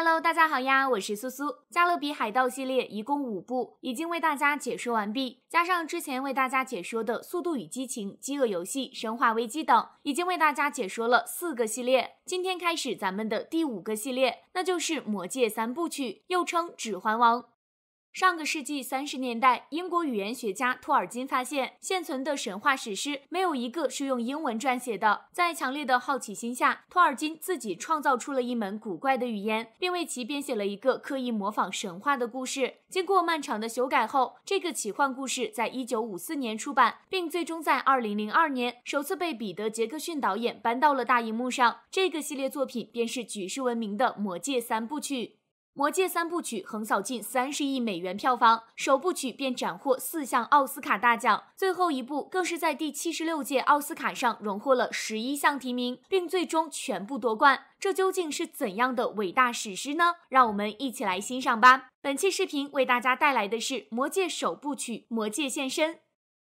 Hello，大家好呀，我是苏苏。加勒比海盗系列一共五部，已经为大家解说完毕。加上之前为大家解说的《速度与激情》《饥饿游戏》《生化危机》等，已经为大家解说了四个系列。今天开始咱们的第五个系列，那就是《魔戒三部曲》，又称《指环王》。上个世纪三十年代，英国语言学家托尔金发现，现存的神话史诗没有一个是用英文撰写的。在强烈的好奇心下，托尔金自己创造出了一门古怪的语言，并为其编写了一个刻意模仿神话的故事。经过漫长的修改后，这个奇幻故事在一九五四年出版，并最终在二零零二年首次被彼得·杰克逊导演搬到了大荧幕上。这个系列作品便是举世闻名的《魔戒三部曲》。《魔戒三部曲》横扫近三十亿美元票房，首部曲便斩获四项奥斯卡大奖，最后一部更是在第七十六届奥斯卡上荣获了十一项提名，并最终全部夺冠。这究竟是怎样的伟大史诗呢？让我们一起来欣赏吧。本期视频为大家带来的是《魔戒首部曲》《魔戒现身》。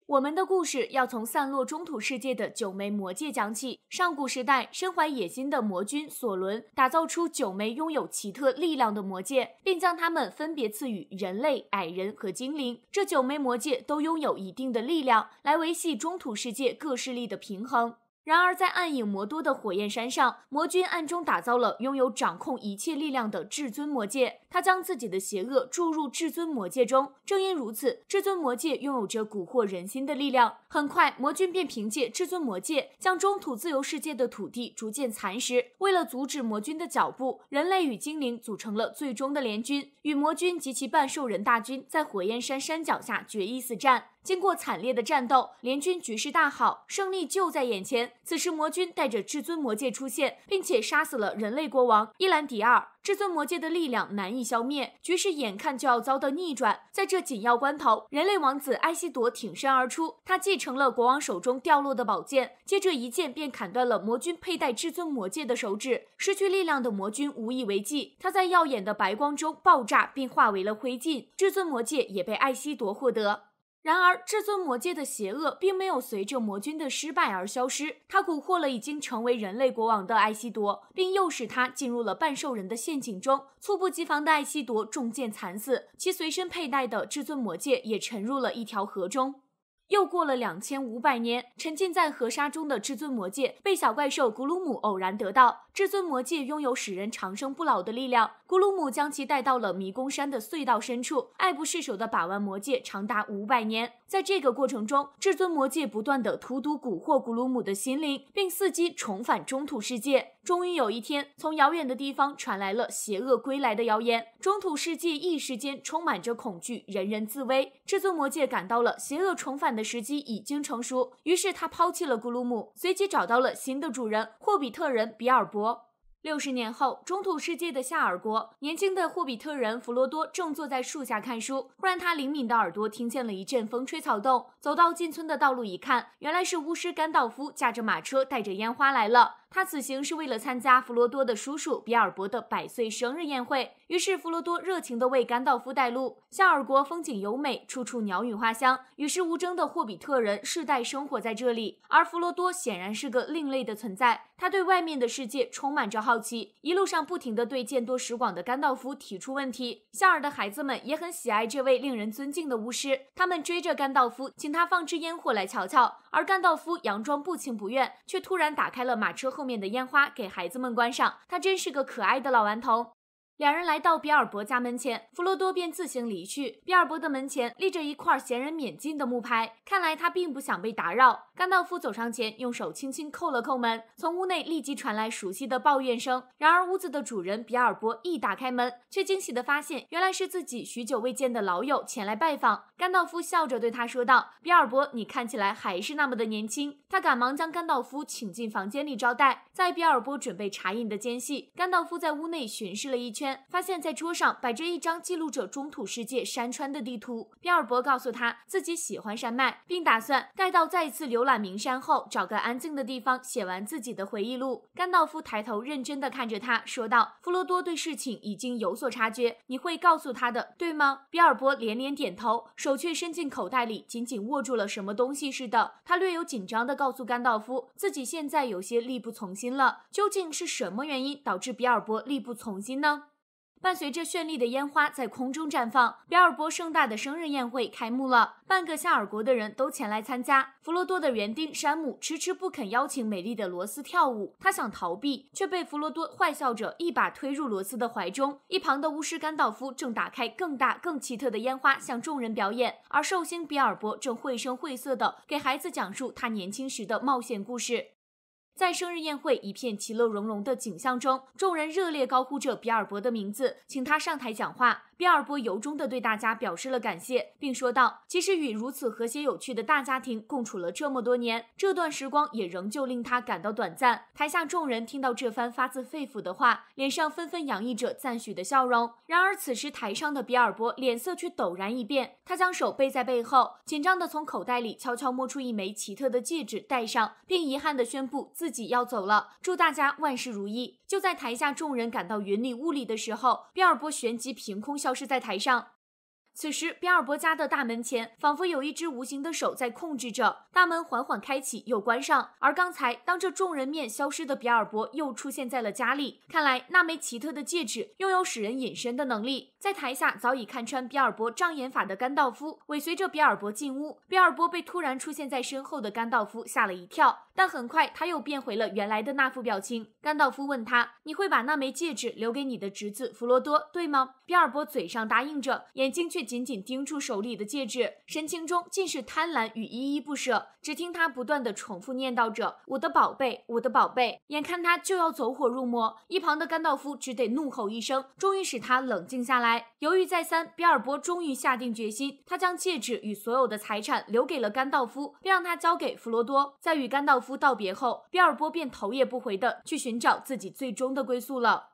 我们的故事要从散落中土世界的九枚魔戒讲起。上古时代，身怀野心的魔君索伦打造出九枚拥有奇特力量的魔戒，并将它们分别赐予人类、矮人和精灵。这九枚魔戒都拥有一定的力量，来维系中土世界各势力的平衡。然而，在暗影魔多的火焰山上，魔君暗中打造了拥有掌控一切力量的至尊魔戒。他将自己的邪恶注入至尊魔戒中。正因如此，至尊魔戒拥有着蛊惑人心的力量。很快，魔君便凭借至尊魔戒，将中土自由世界的土地逐渐蚕食。为了阻止魔君的脚步，人类与精灵组成了最终的联军，与魔君及其半兽人大军在火焰山山脚下决一死战。经过惨烈的战斗，联军局势大好，胜利就在眼前。此时，魔君带着至尊魔戒出现，并且杀死了人类国王伊兰迪尔。至尊魔戒的力量难以消灭，局势眼看就要遭到逆转。在这紧要关头，人类王子埃西铎挺身而出，他继承了国王手中掉落的宝剑，接着一剑便砍断了魔君佩戴至尊魔戒的手指。失去力量的魔君无以为继，他在耀眼的白光中爆炸，并化为了灰烬。至尊魔戒也被埃西铎获得。然而，至尊魔戒的邪恶并没有随着魔君的失败而消失。他蛊惑了已经成为人类国王的艾希铎，并诱使他进入了半兽人的陷阱中。猝不及防的艾希铎中箭惨死，其随身佩戴的至尊魔戒也沉入了一条河中。又过了两千五百年，沉浸在河沙中的至尊魔戒被小怪兽古鲁姆偶然得到。至尊魔戒拥有使人长生不老的力量。古鲁姆将其带到了迷宫山的隧道深处，爱不释手的把玩魔戒长达五百年。在这个过程中，至尊魔戒不断的荼毒蛊惑古鲁姆的心灵，并伺机重返中土世界。终于有一天，从遥远的地方传来了邪恶归来的谣言，中土世界一时间充满着恐惧，人人自危。至尊魔戒感到了邪恶重返的时机已经成熟，于是他抛弃了古鲁姆，随即找到了新的主人霍比特人比尔博。六十年后，中土世界的夏尔国，年轻的霍比特人弗罗多正坐在树下看书。忽然，他灵敏的耳朵听见了一阵风吹草动，走到进村的道路一看，原来是巫师甘道夫驾着马车，带着烟花来了。他此行是为了参加弗罗多的叔叔比尔博的百岁生日宴会，于是弗罗多热情地为甘道夫带路。夏尔国风景优美，处处鸟语花香，与世无争的霍比特人世代生活在这里。而弗罗多显然是个另类的存在，他对外面的世界充满着好奇，一路上不停地对见多识广的甘道夫提出问题。夏尔的孩子们也很喜爱这位令人尊敬的巫师，他们追着甘道夫，请他放支烟火来瞧瞧。而甘道夫佯装不情不愿，却突然打开了马车后面的烟花，给孩子们观赏。他真是个可爱的老顽童。两人来到比尔博家门前，弗罗多便自行离去。比尔博的门前立着一块闲人免进的木牌，看来他并不想被打扰。甘道夫走上前，用手轻轻扣了扣门，从屋内立即传来熟悉的抱怨声。然而屋子的主人比尔博一打开门，却惊喜地发现，原来是自己许久未见的老友前来拜访。甘道夫笑着对他说道：“比尔博，你看起来还是那么的年轻。”他赶忙将甘道夫请进房间里招待。在比尔博准备茶饮的间隙，甘道夫在屋内巡视了一圈。发现，在桌上摆着一张记录着中土世界山川的地图。比尔博告诉他自己喜欢山脉，并打算待到再一次浏览名山后，找个安静的地方写完自己的回忆录。甘道夫抬头认真地看着他，说道：“弗罗多对事情已经有所察觉，你会告诉他的，对吗？”比尔博连连点头，手却伸进口袋里，紧紧握住了什么东西似的。他略有紧张地告诉甘道夫，自己现在有些力不从心了。究竟是什么原因导致比尔博力不从心呢？伴随着绚丽的烟花在空中绽放，比尔博盛大的生日宴会开幕了。半个夏尔国的人都前来参加。弗罗多的园丁山姆迟迟不肯邀请美丽的罗斯跳舞，他想逃避，却被弗罗多坏笑着一把推入罗斯的怀中。一旁的巫师甘道夫正打开更大、更奇特的烟花向众人表演，而寿星比尔博正绘声绘色地给孩子讲述他年轻时的冒险故事。在生日宴会一片其乐融融的景象中，众人热烈高呼着比尔博的名字，请他上台讲话。比尔博由衷地对大家表示了感谢，并说道：“其实与如此和谐有趣的大家庭共处了这么多年，这段时光也仍旧令他感到短暂。”台下众人听到这番发自肺腑的话，脸上纷纷洋溢着赞许的笑容。然而此时台上的比尔博脸色却陡然一变，他将手背在背后，紧张地从口袋里悄悄摸出一枚奇特的戒指戴上，并遗憾地宣布自自己要走了。祝大家万事如意！就在台下众人感到云里雾里的时候，比尔波旋即凭空消失在台上。此时，比尔博家的大门前仿佛有一只无形的手在控制着，大门缓缓开启又关上。而刚才当着众人面消失的比尔博又出现在了家里，看来那枚奇特的戒指拥有使人隐身的能力。在台下早已看穿比尔博障眼法的甘道夫尾随着比尔博进屋，比尔博被突然出现在身后的甘道夫吓了一跳，但很快他又变回了原来的那副表情。甘道夫问他：“你会把那枚戒指留给你的侄子弗罗多，对吗？”比尔博嘴上答应着，眼睛却。紧紧盯住手里的戒指，神情中尽是贪婪与依依不舍。只听他不断的重复念叨着：“我的宝贝，我的宝贝。”眼看他就要走火入魔，一旁的甘道夫只得怒吼一声，终于使他冷静下来。犹豫再三，比尔博终于下定决心，他将戒指与所有的财产留给了甘道夫，并让他交给弗罗多。在与甘道夫道别后，比尔博便头也不回的去寻找自己最终的归宿了。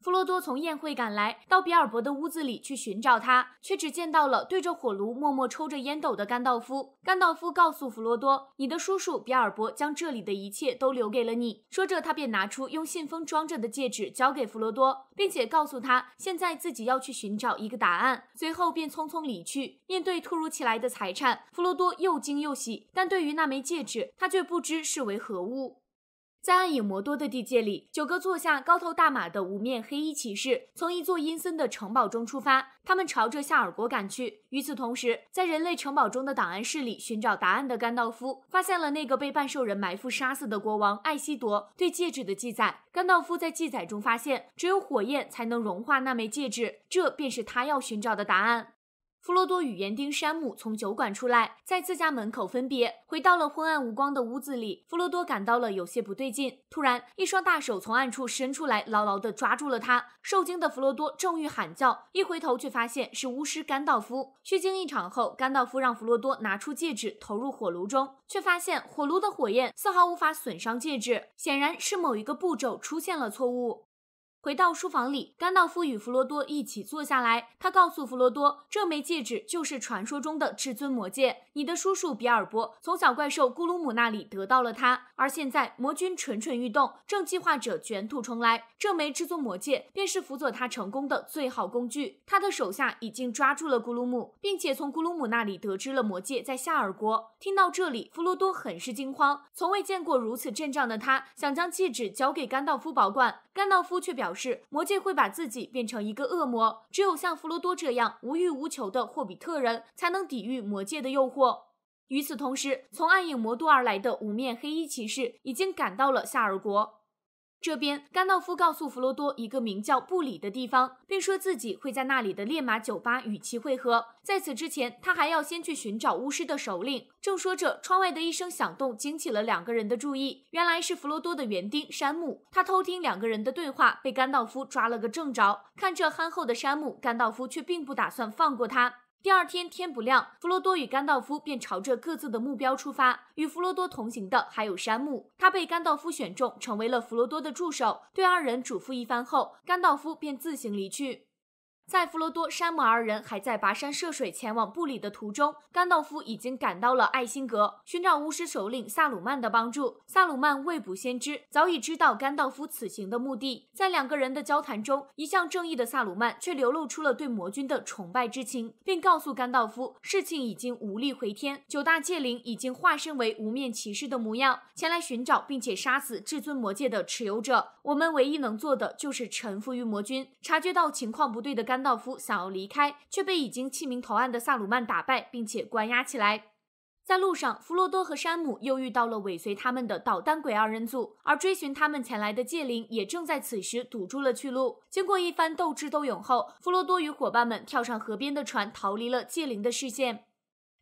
弗罗多从宴会赶来，到比尔博的屋子里去寻找他，却只见到了对着火炉默默抽着烟斗的甘道夫。甘道夫告诉弗罗多：“你的叔叔比尔博将这里的一切都留给了你。”说着，他便拿出用信封装着的戒指交给弗罗多，并且告诉他现在自己要去寻找一个答案。随后便匆匆离去。面对突如其来的财产，弗罗多又惊又喜，但对于那枚戒指，他却不知是为何物。在暗影魔多的地界里，九个坐下高头大马的无面黑衣骑士从一座阴森的城堡中出发，他们朝着夏尔国赶去。与此同时，在人类城堡中的档案室里寻找答案的甘道夫发现了那个被半兽人埋伏杀死的国王艾希铎对戒指的记载。甘道夫在记载中发现，只有火焰才能融化那枚戒指，这便是他要寻找的答案。弗罗多与园丁山姆从酒馆出来，在自家门口分别，回到了昏暗无光的屋子里。弗罗多感到了有些不对劲，突然，一双大手从暗处伸出来，牢牢地抓住了他。受惊的弗罗多正欲喊叫，一回头却发现是巫师甘道夫。虚惊一场后，甘道夫让弗罗多拿出戒指投入火炉中，却发现火炉的火焰丝毫无法损伤戒指，显然是某一个步骤出现了错误。回到书房里，甘道夫与弗罗多一起坐下来。他告诉弗罗多，这枚戒指就是传说中的至尊魔戒。你的叔叔比尔博从小怪兽咕噜姆那里得到了它，而现在魔君蠢蠢欲动，正计划着卷土重来。这枚至尊魔戒便是辅佐他成功的最好工具。他的手下已经抓住了咕噜姆，并且从咕噜姆那里得知了魔戒在夏尔国。听到这里，弗罗多很是惊慌，从未见过如此阵仗的他，想将戒指交给甘道夫保管。甘道夫却表表示，魔界会把自己变成一个恶魔，只有像弗罗多这样无欲无求的霍比特人，才能抵御魔界的诱惑。与此同时，从暗影魔都而来的五面黑衣骑士已经赶到了夏尔国。这边，甘道夫告诉弗罗多一个名叫布里的地方，并说自己会在那里的烈马酒吧与其会合。在此之前，他还要先去寻找巫师的首领。正说着，窗外的一声响动惊起了两个人的注意，原来是弗罗多的园丁山姆。他偷听两个人的对话，被甘道夫抓了个正着。看着憨厚的山姆，甘道夫却并不打算放过他。第二天天不亮，弗罗多与甘道夫便朝着各自的目标出发。与弗罗多同行的还有山姆，他被甘道夫选中，成为了弗罗多的助手。对二人嘱咐一番后，甘道夫便自行离去。在弗罗多、山姆二人还在跋山涉水前往布里的途中，甘道夫已经赶到了艾辛格，寻找巫师首领萨鲁曼的帮助。萨鲁曼未卜先知，早已知道甘道夫此行的目的。在两个人的交谈中，一向正义的萨鲁曼却流露出了对魔君的崇拜之情，并告诉甘道夫，事情已经无力回天，九大戒灵已经化身为无面骑士的模样，前来寻找并且杀死至尊魔戒的持有者。我们唯一能做的就是臣服于魔君。察觉到情况不对的甘。甘道夫想要离开，却被已经弃明投案的萨鲁曼打败，并且关押起来。在路上，弗罗多和山姆又遇到了尾随他们的捣蛋鬼二人组，而追寻他们前来的戒灵也正在此时堵住了去路。经过一番斗智斗勇后，弗罗多与伙伴们跳上河边的船，逃离了戒灵的视线。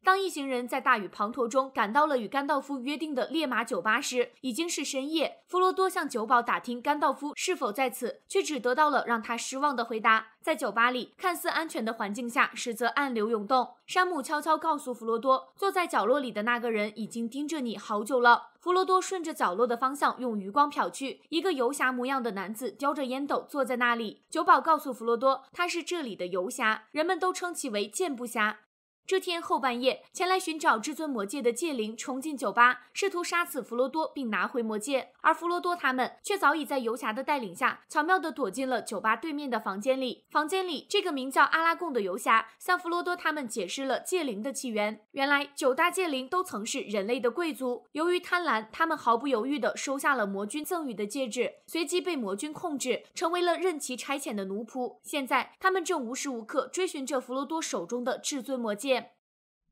当一行人在大雨滂沱中赶到了与甘道夫约定的烈马酒吧时，已经是深夜。弗罗多向酒保打听甘道夫是否在此，却只得到了让他失望的回答。在酒吧里，看似安全的环境下，实则暗流涌动。山姆悄悄告诉弗罗多，坐在角落里的那个人已经盯着你好久了。弗罗多顺着角落的方向用余光瞟去，一个游侠模样的男子叼着烟斗坐在那里。酒保告诉弗罗多，他是这里的游侠，人们都称其为剑步侠。这天后半夜，前来寻找至尊魔戒的戒灵冲进酒吧，试图杀死弗罗多并拿回魔戒，而弗罗多他们却早已在游侠的带领下巧妙地躲进了酒吧对面的房间里。房间里，这个名叫阿拉贡的游侠向弗罗多他们解释了戒灵的起源。原来，九大戒灵都曾是人类的贵族，由于贪婪，他们毫不犹豫地收下了魔君赠予的戒指，随即被魔君控制，成为了任其差遣的奴仆。现在，他们正无时无刻追寻着弗罗多手中的至尊魔戒。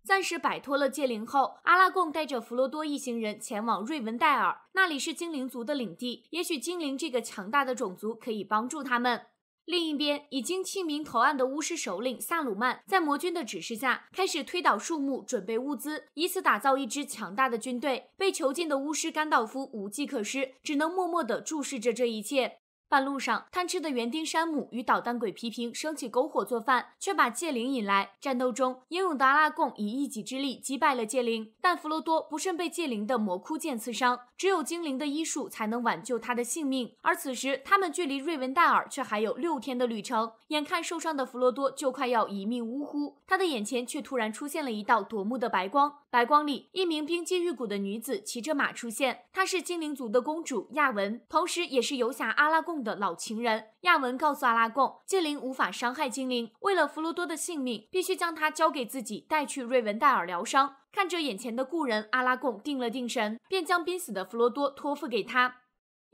暂时摆脱了戒灵后，阿拉贡带着弗罗多一行人前往瑞文戴尔，那里是精灵族的领地，也许精灵这个强大的种族可以帮助他们。另一边，已经弃明投案的巫师首领萨鲁曼，在魔君的指示下，开始推倒树木，准备物资，以此打造一支强大的军队。被囚禁的巫师甘道夫无计可施，只能默默地注视着这一切。半路上，贪吃的园丁山姆与捣蛋鬼皮平生起篝火做饭，却把戒灵引来。战斗中，英勇的阿拉贡以一己之力击败了戒灵，但弗罗多不慎被戒灵的魔窟剑刺伤，只有精灵的医术才能挽救他的性命。而此时，他们距离瑞文戴尔却还有六天的旅程。眼看受伤的弗罗多就快要一命呜呼，他的眼前却突然出现了一道夺目的白光。白光里，一名冰肌玉骨的女子骑着马出现，她是精灵族的公主亚文，同时也是游侠阿拉贡的老情人。亚文告诉阿拉贡，精灵无法伤害精灵，为了弗罗多的性命，必须将他交给自己，带去瑞文戴尔疗伤。看着眼前的故人，阿拉贡定了定神，便将濒死的弗罗多托付给他。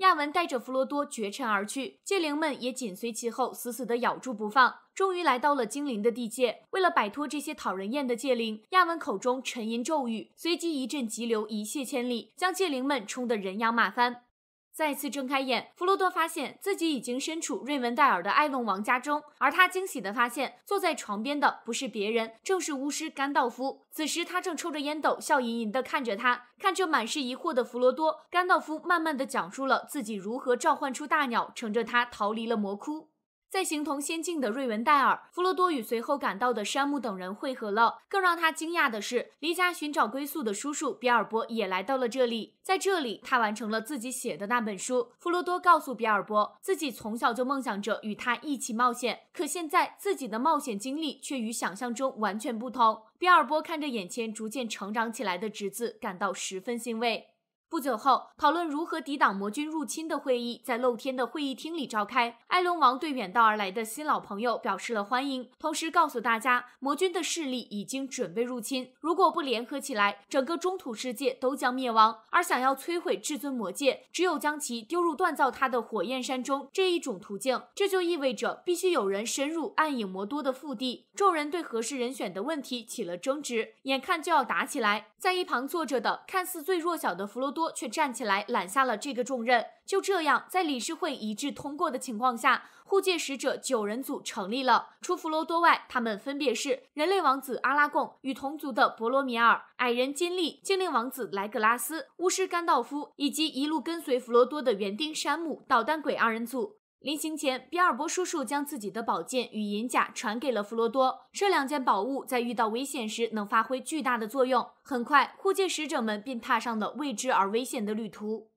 亚文带着弗罗多绝尘而去，戒灵们也紧随其后，死死地咬住不放。终于来到了精灵的地界，为了摆脱这些讨人厌的戒灵，亚文口中沉吟咒语，随即一阵急流一泻千里，将戒灵们冲得人仰马翻。再次睁开眼，弗罗多发现自己已经身处瑞文戴尔的埃隆王家中，而他惊喜地发现，坐在床边的不是别人，正是巫师甘道夫。此时，他正抽着烟斗，笑吟吟地看着他。看着满是疑惑的弗罗多，甘道夫慢慢地讲述了自己如何召唤出大鸟，乘着它逃离了魔窟。在形同仙境的瑞文戴尔，弗罗多与随后赶到的山姆等人会合了。更让他惊讶的是，离家寻找归宿的叔叔比尔博也来到了这里。在这里，他完成了自己写的那本书。弗罗多告诉比尔博，自己从小就梦想着与他一起冒险，可现在自己的冒险经历却与想象中完全不同。比尔博看着眼前逐渐成长起来的侄子，感到十分欣慰。不久后，讨论如何抵挡魔君入侵的会议在露天的会议厅里召开。埃隆王对远道而来的新老朋友表示了欢迎，同时告诉大家，魔君的势力已经准备入侵，如果不联合起来，整个中土世界都将灭亡。而想要摧毁至尊魔戒，只有将其丢入锻造它的火焰山中这一种途径。这就意味着必须有人深入暗影魔多的腹地。众人对合适人选的问题起了争执，眼看就要打起来。在一旁坐着的看似最弱小的弗罗多。却站起来揽下了这个重任。就这样，在理事会一致通过的情况下，护戒使者九人组成立了。除弗罗多外，他们分别是人类王子阿拉贡与同族的博罗米尔、矮人金利、精灵王子莱格拉斯、巫师甘道夫，以及一路跟随弗罗多的园丁山姆、捣蛋鬼二人组。临行前，比尔博叔叔将自己的宝剑与银甲传给了弗罗多。这两件宝物在遇到危险时能发挥巨大的作用。很快，护戒使者们便踏上了未知而危险的旅途。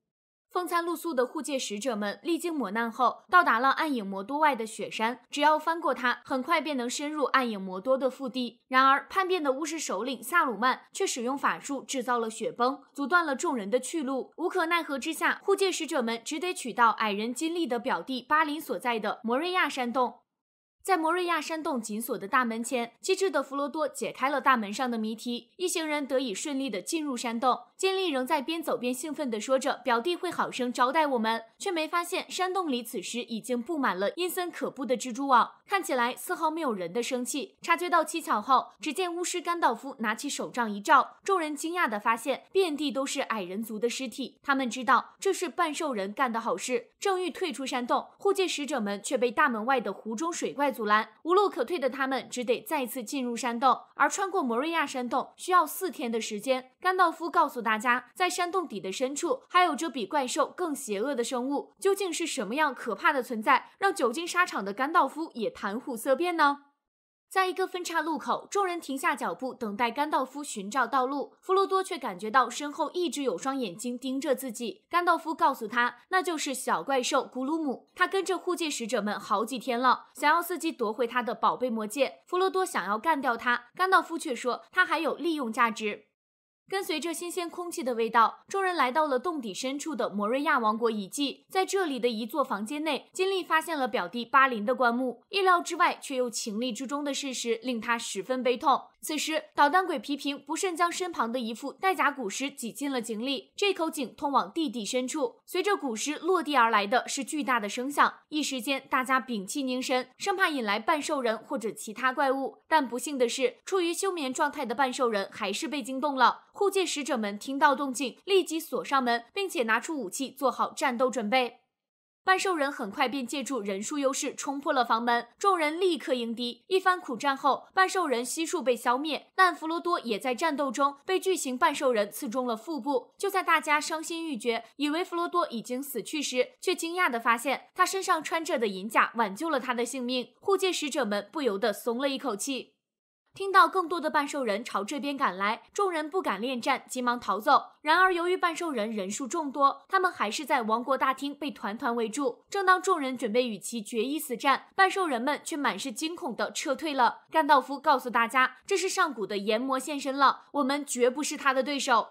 风餐露宿的护戒使者们历经磨难后，到达了暗影魔多外的雪山。只要翻过它，很快便能深入暗影魔多的腹地。然而，叛变的巫师首领萨鲁曼却使用法术制造了雪崩，阻断了众人的去路。无可奈何之下，护戒使者们只得取到矮人金利的表弟巴林所在的摩瑞亚山洞。在摩瑞亚山洞紧锁的大门前，机智的弗罗多解开了大门上的谜题，一行人得以顺利的进入山洞。金利仍在边走边兴奋地说着：“表弟会好生招待我们。”却没发现山洞里此时已经布满了阴森可怖的蜘蛛网，看起来丝毫没有人的生气。察觉到蹊跷后，只见巫师甘道夫拿起手杖一照，众人惊讶地发现遍地都是矮人族的尸体。他们知道这是半兽人干的好事，正欲退出山洞，护戒使者们却被大门外的湖中水怪。阻拦无路可退的他们，只得再次进入山洞。而穿过摩瑞亚山洞需要四天的时间。甘道夫告诉大家，在山洞底的深处还有着比怪兽更邪恶的生物。究竟是什么样可怕的存在，让久经沙场的甘道夫也谈虎色变呢？在一个分岔路口，众人停下脚步，等待甘道夫寻找道路。弗罗多却感觉到身后一直有双眼睛盯着自己。甘道夫告诉他，那就是小怪兽古鲁姆。他跟着护戒使者们好几天了，想要伺机夺回他的宝贝魔戒。弗罗多想要干掉他，甘道夫却说他还有利用价值。跟随着新鲜空气的味道，众人来到了洞底深处的摩瑞亚王国遗迹。在这里的一座房间内，金利发现了表弟巴林的棺木。意料之外却又情理之中的事实，令他十分悲痛。此时，捣蛋鬼皮平不慎将身旁的一副带甲古尸挤进了井里。这口井通往地底深处，随着古尸落地而来的是巨大的声响。一时间，大家屏气凝神，生怕引来半兽人或者其他怪物。但不幸的是，处于休眠状态的半兽人还是被惊动了。护戒使者们听到动静，立即锁上门，并且拿出武器，做好战斗准备。半兽人很快便借助人数优势冲破了房门，众人立刻迎敌。一番苦战后，半兽人悉数被消灭，但弗罗多也在战斗中被巨型半兽人刺中了腹部。就在大家伤心欲绝，以为弗罗多已经死去时，却惊讶地发现他身上穿着的银甲挽救了他的性命。护戒使者们不由得松了一口气。听到更多的半兽人朝这边赶来，众人不敢恋战，急忙逃走。然而，由于半兽人人数众多，他们还是在王国大厅被团团围住。正当众人准备与其决一死战，半兽人们却满是惊恐地撤退了。甘道夫告诉大家，这是上古的炎魔现身了，我们绝不是他的对手。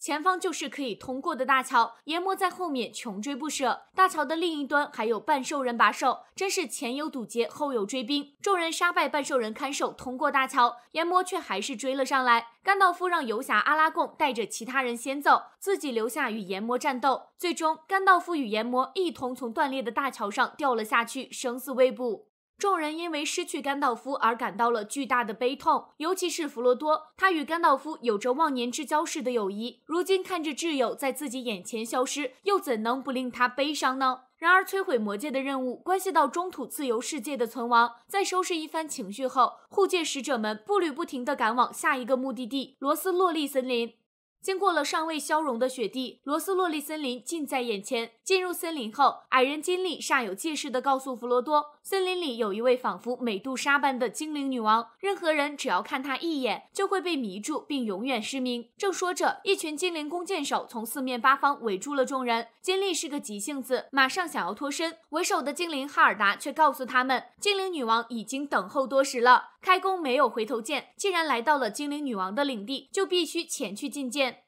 前方就是可以通过的大桥，炎魔在后面穷追不舍。大桥的另一端还有半兽人把守，真是前有堵截，后有追兵。众人杀败半兽人看守，通过大桥，炎魔却还是追了上来。甘道夫让游侠阿拉贡带着其他人先走，自己留下与炎魔战斗。最终，甘道夫与炎魔一同从断裂的大桥上掉了下去，生死未卜。众人因为失去甘道夫而感到了巨大的悲痛，尤其是弗罗多，他与甘道夫有着忘年之交式的友谊，如今看着挚友在自己眼前消失，又怎能不令他悲伤呢？然而，摧毁魔戒的任务关系到中土自由世界的存亡，在收拾一番情绪后，护戒使者们步履不停地赶往下一个目的地——罗斯洛利森林。经过了尚未消融的雪地，罗斯洛利森林近在眼前。进入森林后，矮人金利煞有介事地告诉弗罗多，森林里有一位仿佛美杜莎般的精灵女王，任何人只要看她一眼，就会被迷住并永远失明。正说着，一群精灵弓箭手从四面八方围住了众人。金利是个急性子，马上想要脱身，为首的精灵哈尔达却告诉他们，精灵女王已经等候多时了，开弓没有回头箭。既然来到了精灵女王的领地，就必须前去觐见。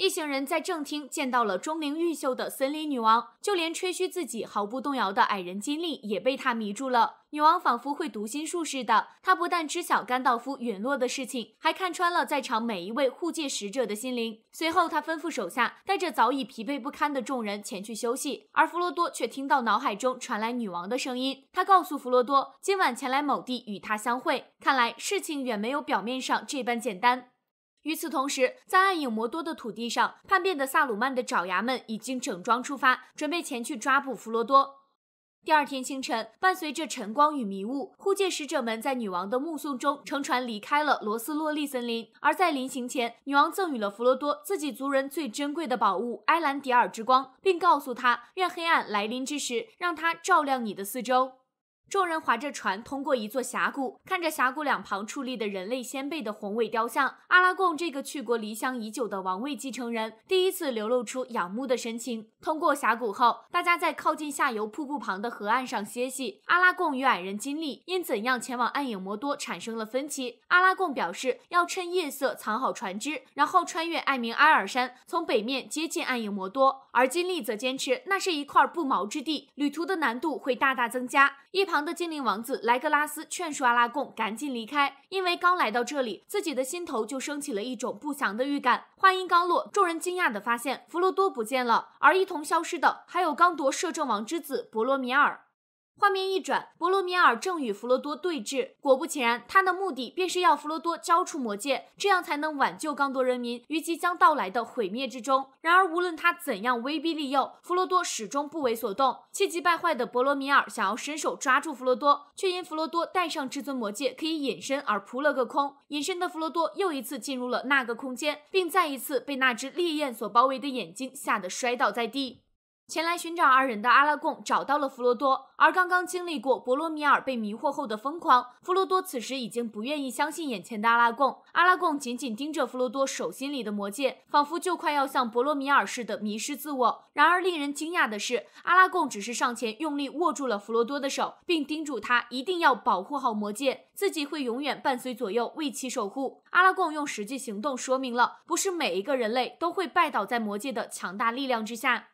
一行人在正厅见到了钟灵毓秀的森林女王，就连吹嘘自己毫不动摇的矮人金利也被她迷住了。女王仿佛会读心术似的，她不但知晓甘道夫陨落的事情，还看穿了在场每一位护戒使者的心灵。随后，她吩咐手下带着早已疲惫不堪的众人前去休息，而弗罗多却听到脑海中传来女王的声音。他告诉弗罗多，今晚前来某地与她相会。看来事情远没有表面上这般简单。与此同时，在暗影魔多的土地上，叛变的萨鲁曼的爪牙们已经整装出发，准备前去抓捕弗罗多。第二天清晨，伴随着晨光与迷雾，护戒使者们在女王的目送中乘船离开了罗斯洛利森林。而在临行前，女王赠予了弗罗多自己族人最珍贵的宝物——埃兰迪尔之光，并告诉他，愿黑暗来临之时，让它照亮你的四周。众人划着船通过一座峡谷，看着峡谷两旁矗立的人类先辈的宏伟雕像，阿拉贡这个去国离乡已久的王位继承人第一次流露出仰慕的神情。通过峡谷后，大家在靠近下游瀑布旁的河岸上歇息。阿拉贡与矮人金利因怎样前往暗影魔多产生了分歧。阿拉贡表示要趁夜色藏好船只，然后穿越艾明埃尔山，从北面接近暗影魔多。而金利则坚持那是一块不毛之地，旅途的难度会大大增加。一旁的精灵王子莱格拉斯劝说阿拉贡赶紧离开，因为刚来到这里，自己的心头就升起了一种不祥的预感。话音刚落，众人惊讶地发现弗罗多不见了，而一同消失的还有刚夺摄政王之子博罗米尔。画面一转，博罗米尔正与弗罗多对峙。果不其然，他的目的便是要弗罗多交出魔戒，这样才能挽救刚铎人民于即将到来的毁灭之中。然而，无论他怎样威逼利诱，弗罗多始终不为所动。气急败坏的博罗米尔想要伸手抓住弗罗多，却因弗罗多带上至尊魔戒可以隐身而扑了个空。隐身的弗罗多又一次进入了那个空间，并再一次被那只烈焰所包围的眼睛吓得摔倒在地。前来寻找二人的阿拉贡找到了弗罗多，而刚刚经历过博罗米尔被迷惑后的疯狂，弗罗多此时已经不愿意相信眼前的阿拉贡。阿拉贡紧紧盯着弗罗多手心里的魔戒，仿佛就快要像博罗米尔似的迷失自我。然而令人惊讶的是，阿拉贡只是上前用力握住了弗罗多的手，并叮嘱他一定要保护好魔戒，自己会永远伴随左右为其守护。阿拉贡用实际行动说明了，不是每一个人类都会拜倒在魔戒的强大力量之下。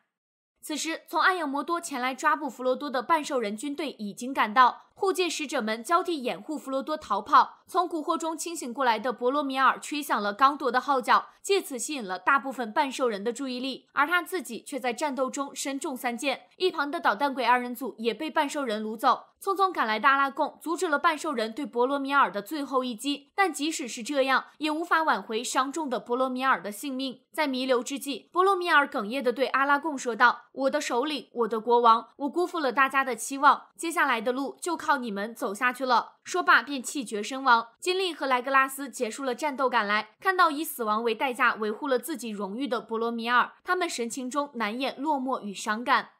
此时，从暗影魔多前来抓捕弗罗多的半兽人军队已经赶到。护戒使者们交替掩护弗罗多逃跑。从蛊惑中清醒过来的博罗米尔吹响了刚铎的号角，借此吸引了大部分半兽人的注意力，而他自己却在战斗中身中三箭。一旁的捣蛋鬼二人组也被半兽人掳走。匆匆赶来的阿拉贡阻止了半兽人对博罗米尔的最后一击，但即使是这样，也无法挽回伤重的博罗米尔的性命。在弥留之际，博罗米尔哽咽地对阿拉贡说道：“我的首领，我的国王，我辜负了大家的期望，接下来的路就靠。”靠你们走下去了。说罢便气绝身亡。金利和莱格拉斯结束了战斗，赶来看到以死亡为代价维护了自己荣誉的博罗米尔，他们神情中难掩落寞与伤感。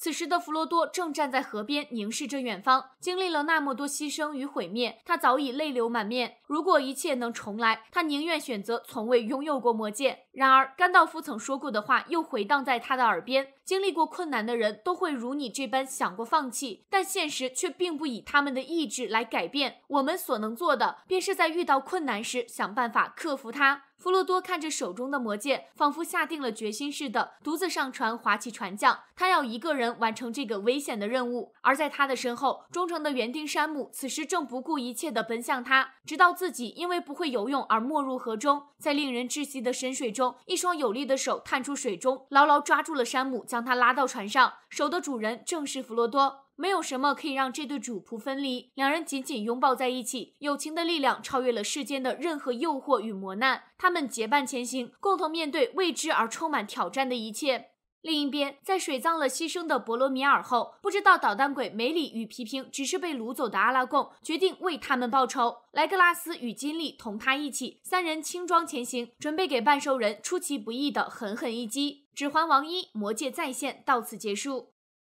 此时的弗罗多正站在河边凝视着远方，经历了那么多牺牲与毁灭，他早已泪流满面。如果一切能重来，他宁愿选择从未拥有过魔戒。然而，甘道夫曾说过的话又回荡在他的耳边：经历过困难的人都会如你这般想过放弃，但现实却并不以他们的意志来改变。我们所能做的，便是在遇到困难时想办法克服它。弗罗多看着手中的魔戒，仿佛下定了决心似的，独自上船，划起船桨。他要一个人完成这个危险的任务。而在他的身后，忠诚的园丁山姆此时正不顾一切地奔向他，直到自己因为不会游泳而没入河中。在令人窒息的深水中，一双有力的手探出水中，牢牢抓住了山姆，将他拉到船上。手的主人正是弗罗多。没有什么可以让这对主仆分离，两人紧紧拥抱在一起，友情的力量超越了世间的任何诱惑与磨难。他们结伴前行，共同面对未知而充满挑战的一切。另一边，在水葬了牺牲的博罗米尔后，不知道捣蛋鬼梅里与皮平只是被掳走的阿拉贡决定为他们报仇。莱格拉斯与金利同他一起，三人轻装前行，准备给半兽人出其不意的狠狠一击。指环王一魔戒再现到此结束。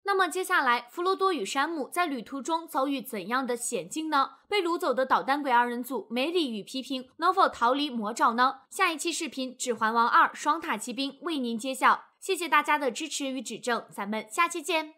那么接下来，弗罗多与山姆在旅途中遭遇怎样的险境呢？被掳走的捣蛋鬼二人组梅里与批评能否逃离魔爪呢？下一期视频《指环王二：双塔奇兵》为您揭晓。谢谢大家的支持与指正，咱们下期见。